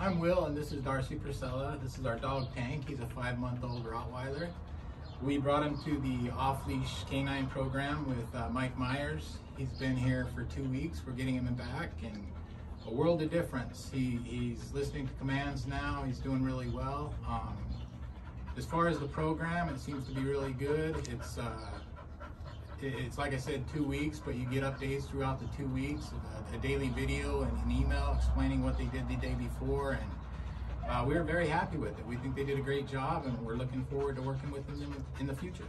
I'm Will, and this is Darcy Priscilla. This is our dog Tank. He's a five-month-old Rottweiler. We brought him to the off-leash canine program with uh, Mike Myers. He's been here for two weeks. We're getting him back, and a world of difference. He, he's listening to commands now. He's doing really well. Um, as far as the program, it seems to be really good. It's uh, it's like I said, two weeks, but you get updates throughout the two weeks, a, a daily video and an email explaining what they did the day before, and uh, we are very happy with it. We think they did a great job, and we're looking forward to working with them in, in the future.